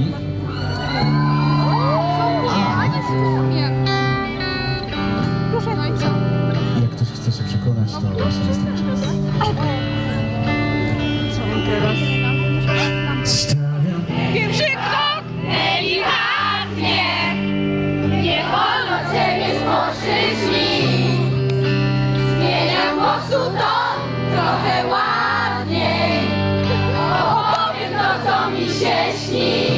nich? Jak ktoś chce się przekonać, to właśnie jest ten czas. Co on teraz? Stawiam Pierwszy nie wolno ciebie spojrzeć mi. Zmieniam głosu trochę ładniej. Opowiem to, co mi się śni.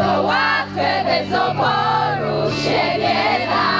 To łatwe bez oporu siebie dam. Rób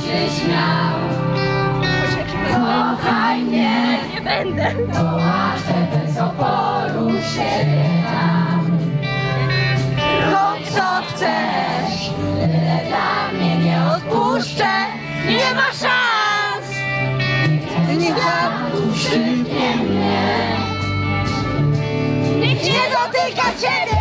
się kończyć miał. Kochaj mnie, Nie będę. to łatwe bez oporu siebie dam. Rób co chcesz, tyle dla mnie nie odpuszczę. Nie ma szans, niech tu szybnie mnie. Nikt nie dotyka ciebie